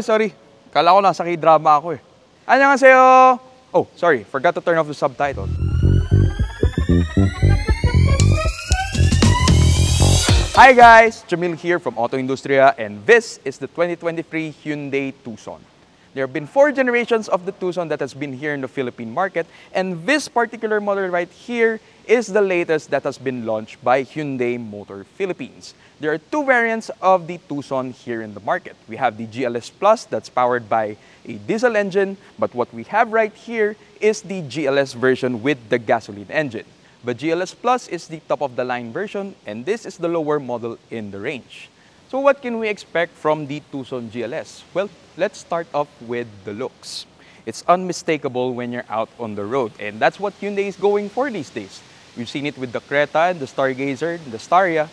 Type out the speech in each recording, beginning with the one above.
Oh, sorry. Kala ko nasa k-drama ako eh. Annyeonghaseyo! Oh, sorry. Forgot to turn off the subtitle. Hi guys! Jamil here from Auto Industria and this is the 2023 Hyundai Tucson. There have been four generations of the Tucson that has been here in the Philippine market and this particular model right here is the latest that has been launched by Hyundai Motor Philippines. There are two variants of the Tucson here in the market. We have the GLS Plus that's powered by a diesel engine, but what we have right here is the GLS version with the gasoline engine. But GLS Plus is the top of the line version and this is the lower model in the range. So what can we expect from the Tucson GLS? Well, let's start off with the looks. It's unmistakable when you're out on the road and that's what Hyundai is going for these days. We've seen it with the Creta the Stargazer, the Staria.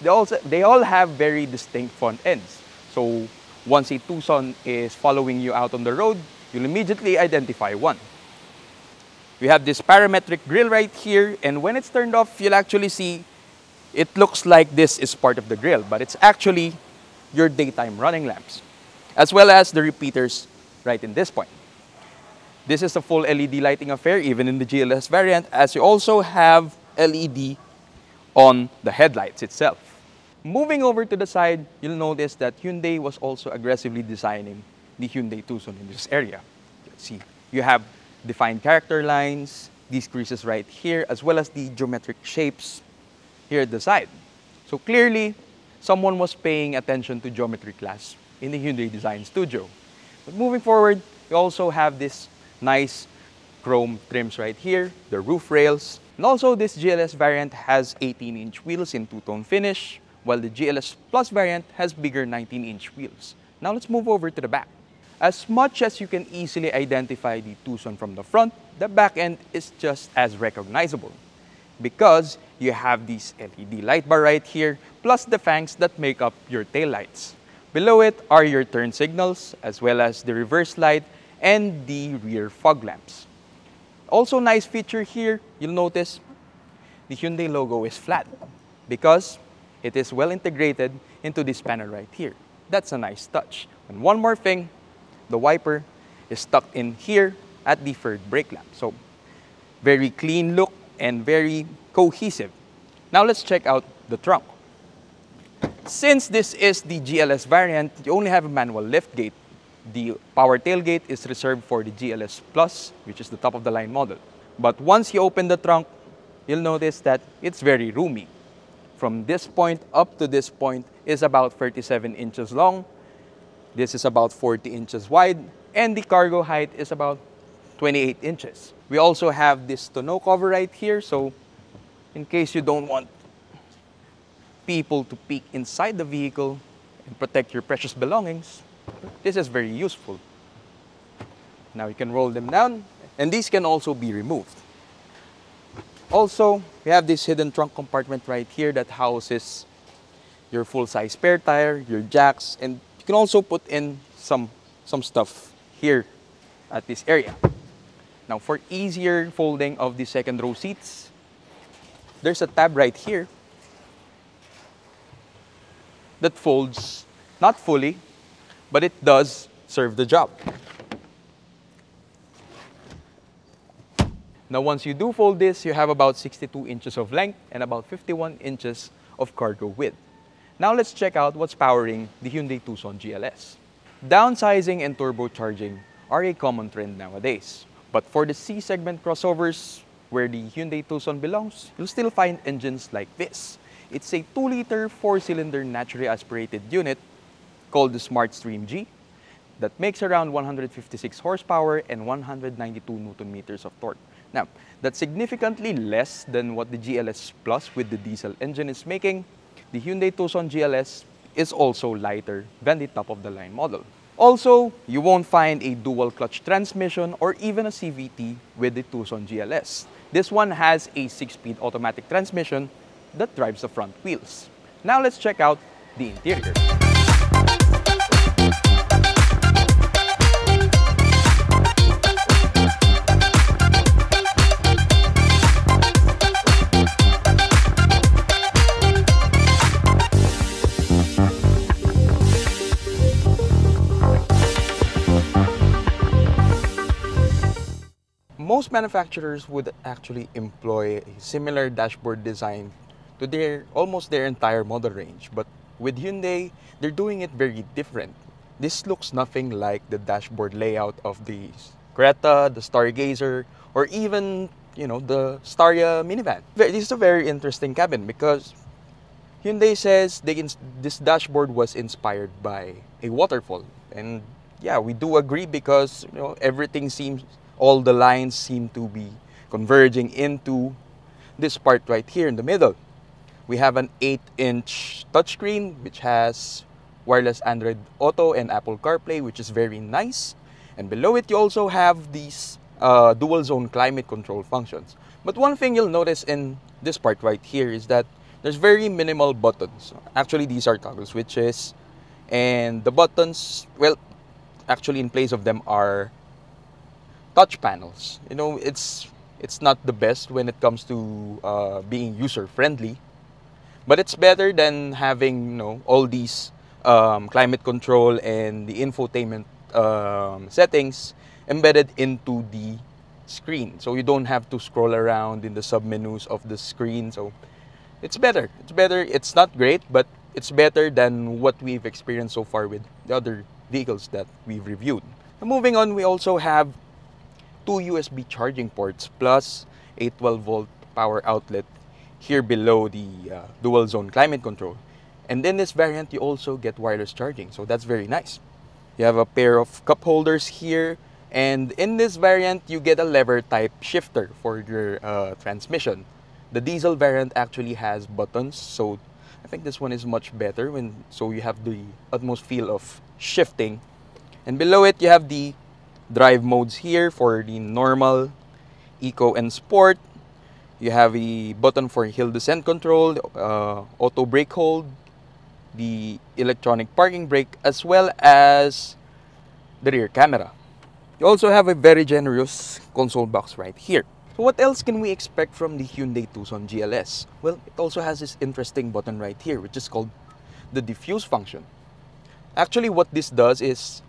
They, also, they all have very distinct front ends. So once a Tucson is following you out on the road, you'll immediately identify one. We have this parametric grille right here and when it's turned off, you'll actually see it looks like this is part of the grill, but it's actually your daytime running lamps, as well as the repeaters right in this point. This is a full LED lighting affair, even in the GLS variant, as you also have LED on the headlights itself. Moving over to the side, you'll notice that Hyundai was also aggressively designing the Hyundai Tucson in this area. See, you have defined character lines, these creases right here, as well as the geometric shapes here at the side. So clearly, someone was paying attention to geometry class in the Hyundai Design Studio. But moving forward, we also have this nice chrome trims right here, the roof rails, and also this GLS variant has 18-inch wheels in two-tone finish, while the GLS Plus variant has bigger 19-inch wheels. Now let's move over to the back. As much as you can easily identify the Tucson from the front, the back end is just as recognizable because you have this LED light bar right here, plus the fangs that make up your tail lights. Below it are your turn signals, as well as the reverse light and the rear fog lamps. Also nice feature here, you'll notice the Hyundai logo is flat because it is well integrated into this panel right here. That's a nice touch. And one more thing, the wiper is stuck in here at the third brake lamp. So very clean look and very cohesive. Now let's check out the trunk. Since this is the GLS variant, you only have a manual lift gate. The power tailgate is reserved for the GLS Plus, which is the top of the line model. But once you open the trunk, you'll notice that it's very roomy. From this point up to this point is about 37 inches long. This is about 40 inches wide, and the cargo height is about 28 inches. We also have this tonneau cover right here, so in case you don't want people to peek inside the vehicle and protect your precious belongings, this is very useful. Now you can roll them down and these can also be removed. Also, we have this hidden trunk compartment right here that houses your full-size spare tire, your jacks, and you can also put in some, some stuff here at this area. Now, for easier folding of the second row seats, there's a tab right here that folds not fully, but it does serve the job. Now once you do fold this, you have about 62 inches of length and about 51 inches of cargo width. Now let's check out what's powering the Hyundai Tucson GLS. Downsizing and turbocharging are a common trend nowadays. But for the C-segment crossovers, where the Hyundai Tucson belongs, you'll still find engines like this. It's a 2-liter 4-cylinder naturally aspirated unit called the SmartStream G that makes around 156 horsepower and 192 newton meters of torque. Now, that's significantly less than what the GLS Plus with the diesel engine is making. The Hyundai Tucson GLS is also lighter than the top-of-the-line model. Also, you won't find a dual clutch transmission or even a CVT with the Tucson GLS. This one has a 6-speed automatic transmission that drives the front wheels. Now let's check out the interior. Manufacturers would actually employ a similar dashboard design to their almost their entire model range. But with Hyundai, they're doing it very different. This looks nothing like the dashboard layout of the Creta, the Stargazer, or even you know the Staria minivan. This is a very interesting cabin because Hyundai says they this dashboard was inspired by a waterfall, and yeah, we do agree because you know everything seems all the lines seem to be converging into this part right here in the middle. We have an 8-inch touchscreen which has wireless Android Auto and Apple CarPlay, which is very nice. And below it, you also have these uh, dual zone climate control functions. But one thing you'll notice in this part right here is that there's very minimal buttons. Actually, these are toggle switches. And the buttons, well, actually in place of them are touch panels. You know, it's it's not the best when it comes to uh, being user friendly, but it's better than having you know all these um, climate control and the infotainment um, settings embedded into the screen. So you don't have to scroll around in the submenus of the screen. So it's better. It's better. It's not great, but it's better than what we've experienced so far with the other vehicles that we've reviewed. Moving on, we also have two USB charging ports plus a 12 volt power outlet here below the uh, dual zone climate control. And in this variant, you also get wireless charging. So that's very nice. You have a pair of cup holders here. And in this variant, you get a lever type shifter for your uh, transmission. The diesel variant actually has buttons. So I think this one is much better when so you have the utmost feel of shifting. And below it, you have the drive modes here for the normal, eco, and sport. You have a button for hill descent control, uh, auto brake hold, the electronic parking brake as well as the rear camera. You also have a very generous console box right here. So what else can we expect from the Hyundai Tucson GLS? Well, it also has this interesting button right here which is called the diffuse function. Actually what this does is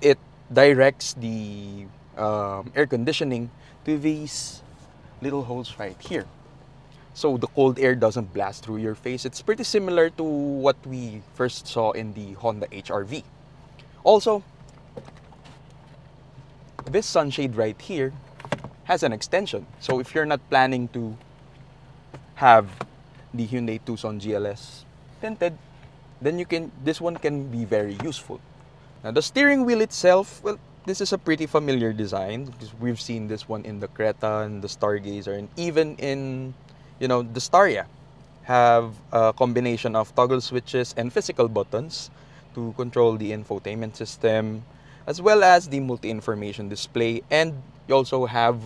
it directs the um, air conditioning to these little holes right here so the cold air doesn't blast through your face. It's pretty similar to what we first saw in the Honda HRV. Also, this sunshade right here has an extension. So if you're not planning to have the Hyundai Tucson GLS tinted, then you can this one can be very useful. Now the steering wheel itself, well, this is a pretty familiar design because we've seen this one in the Creta and the Stargazer and even in you know, the Staria have a combination of toggle switches and physical buttons to control the infotainment system, as well as the multi-information display. And you also have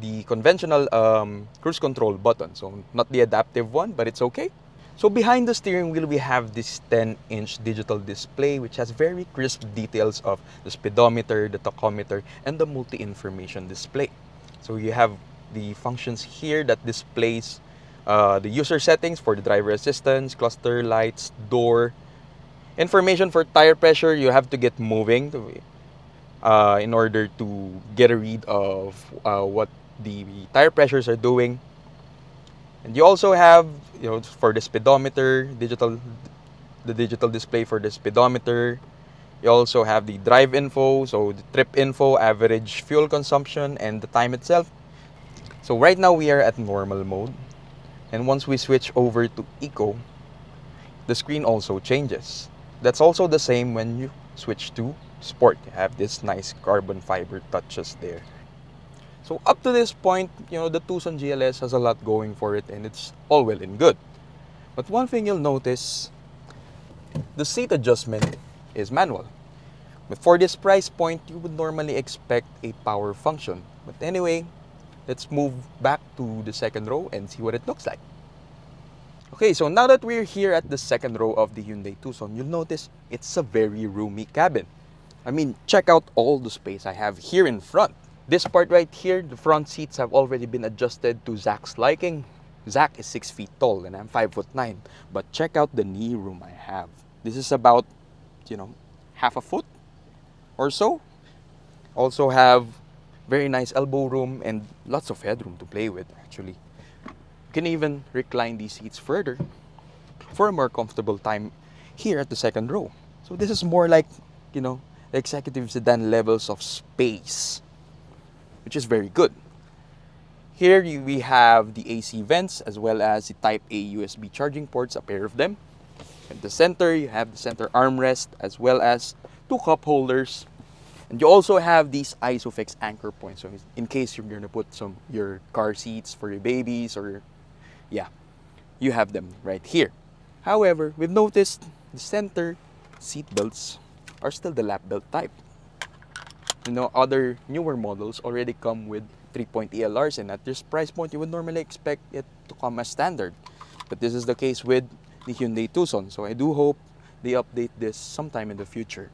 the conventional um, cruise control button. So not the adaptive one, but it's okay. So behind the steering wheel, we have this 10-inch digital display which has very crisp details of the speedometer, the tachometer, and the multi-information display. So you have the functions here that displays uh, the user settings for the driver assistance, cluster lights, door. Information for tire pressure, you have to get moving uh, in order to get a read of uh, what the tire pressures are doing. And you also have, you know, for the speedometer, digital, the digital display for the speedometer. You also have the drive info, so the trip info, average fuel consumption, and the time itself. So right now we are at normal mode. And once we switch over to Eco, the screen also changes. That's also the same when you switch to Sport. You have this nice carbon fiber touches there. So up to this point, you know, the Tucson GLS has a lot going for it and it's all well and good. But one thing you'll notice, the seat adjustment is manual. But for this price point, you would normally expect a power function. But anyway, let's move back to the second row and see what it looks like. Okay, so now that we're here at the second row of the Hyundai Tucson, you'll notice it's a very roomy cabin. I mean, check out all the space I have here in front. This part right here, the front seats have already been adjusted to Zach's liking. Zach is 6 feet tall and I'm 5 foot 9. But check out the knee room I have. This is about, you know, half a foot or so. Also have Very nice elbow room and lots of headroom to play with actually. You can even recline these seats further for a more comfortable time here at the second row. So this is more like, you know, executive sedan levels of space, which is very good. Here we have the AC vents as well as the Type A USB charging ports, a pair of them. At the center, you have the center armrest as well as two cup holders and you also have these ISOFIX anchor points. So in case you're gonna put some your car seats for your babies or yeah, you have them right here. However, we've noticed the center seat belts are still the lap belt type. You know, other newer models already come with 3-point ELRs and at this price point you would normally expect it to come as standard. But this is the case with the Hyundai Tucson. So I do hope they update this sometime in the future.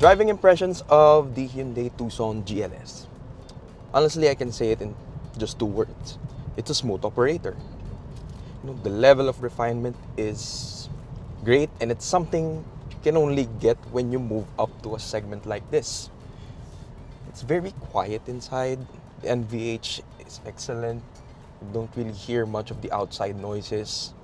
Driving impressions of the Hyundai Tucson GLS. Honestly, I can say it in just two words. It's a smooth operator. You know, the level of refinement is great and it's something you can only get when you move up to a segment like this. It's very quiet inside. The NVH is excellent. You don't really hear much of the outside noises.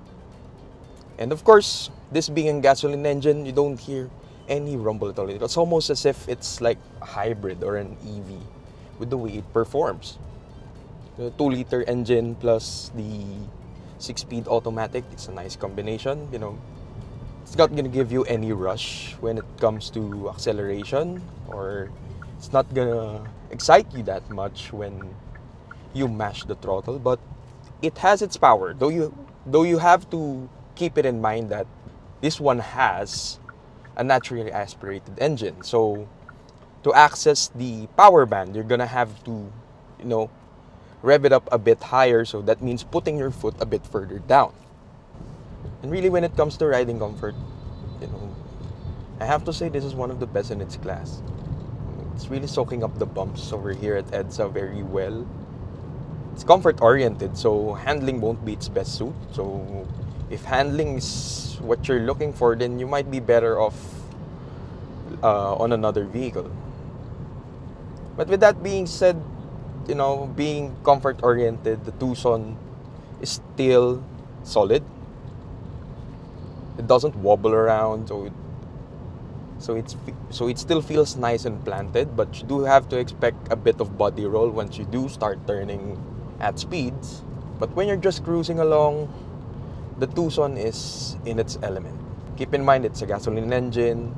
And of course, this being a gasoline engine, you don't hear any rumble at all. It's almost as if it's like a hybrid or an EV with the way it performs. The 2 liter engine plus the 6 speed automatic, it's a nice combination. You know, it's not gonna give you any rush when it comes to acceleration, or it's not gonna excite you that much when you mash the throttle, but it has its power. Though you though you have to keep it in mind that this one has a naturally aspirated engine. So to access the power band, you're gonna have to, you know, rev it up a bit higher. So that means putting your foot a bit further down. And really, when it comes to riding comfort, you know, I have to say this is one of the best in its class. It's really soaking up the bumps over here at EDSA very well. It's comfort oriented, so handling won't be its best suit. So if handling is what you're looking for, then you might be better off uh, on another vehicle. But with that being said, you know, being comfort oriented, the Tucson is still solid. It doesn't wobble around, so it, so it's so it still feels nice and planted. But you do have to expect a bit of body roll once you do start turning at speeds. But when you're just cruising along, the Tucson is in its element. Keep in mind it's a gasoline engine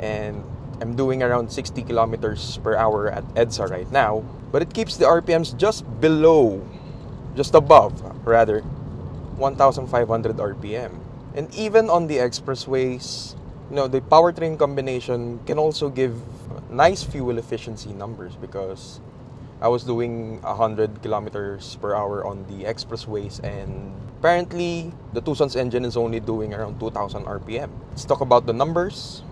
and I'm doing around 60 kilometers per hour at EDSA right now, but it keeps the RPMs just below, just above rather, 1,500 RPM. And even on the expressways, you know, the powertrain combination can also give nice fuel efficiency numbers because I was doing 100 kilometers per hour on the expressways and apparently the Tucson's engine is only doing around 2000 RPM. Let's talk about the numbers.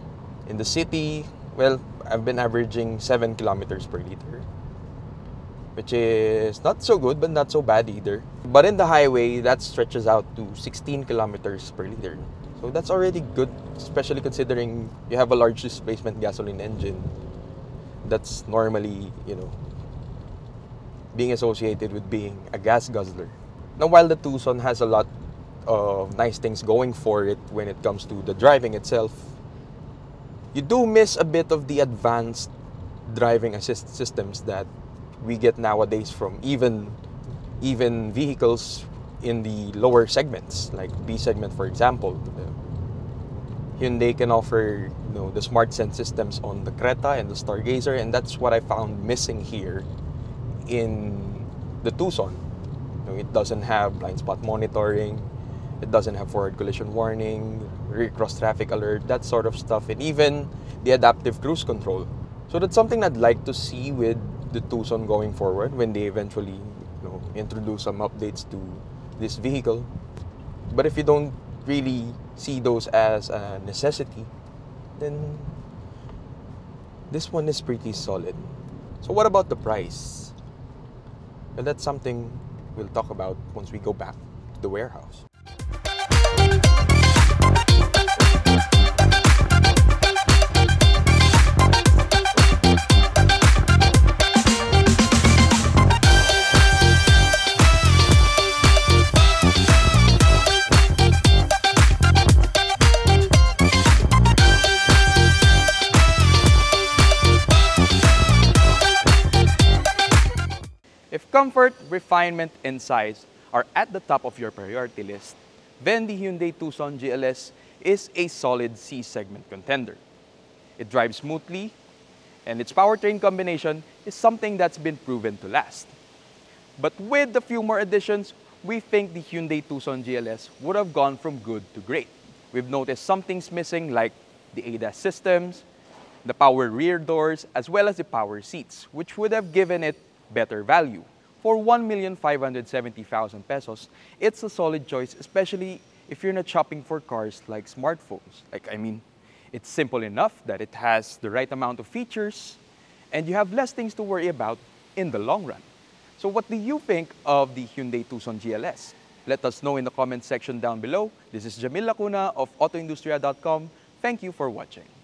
In the city, well, I've been averaging 7 kilometers per liter, which is not so good but not so bad either. But in the highway, that stretches out to 16 kilometers per liter. So that's already good, especially considering you have a large displacement gasoline engine that's normally, you know, being associated with being a gas guzzler. Now, while the Tucson has a lot of nice things going for it when it comes to the driving itself, you do miss a bit of the advanced driving assist systems that we get nowadays from even even vehicles in the lower segments like B segment for example Hyundai can offer you know the smart sense systems on the Creta and the Stargazer, and that's what I found missing here in the Tucson. It doesn't have blind spot monitoring, it doesn't have forward collision warning, rear cross traffic alert, that sort of stuff, and even the adaptive cruise control. So that's something I'd like to see with the Tucson going forward when they eventually you know, introduce some updates to this vehicle. But if you don't really see those as a necessity, then this one is pretty solid. So what about the price? Well, that's something we'll talk about once we go back to the warehouse. Comfort, refinement, and size are at the top of your priority list, then the Hyundai Tucson GLS is a solid C-segment contender. It drives smoothly, and its powertrain combination is something that's been proven to last. But with a few more additions, we think the Hyundai Tucson GLS would have gone from good to great. We've noticed some things missing like the ADAS systems, the power rear doors, as well as the power seats, which would have given it better value. For 1,570,000 pesos, it's a solid choice, especially if you're not shopping for cars like smartphones. Like, I mean, it's simple enough that it has the right amount of features and you have less things to worry about in the long run. So what do you think of the Hyundai Tucson GLS? Let us know in the comment section down below. This is Jamil Lacuna of AutoIndustriya.com. Thank you for watching.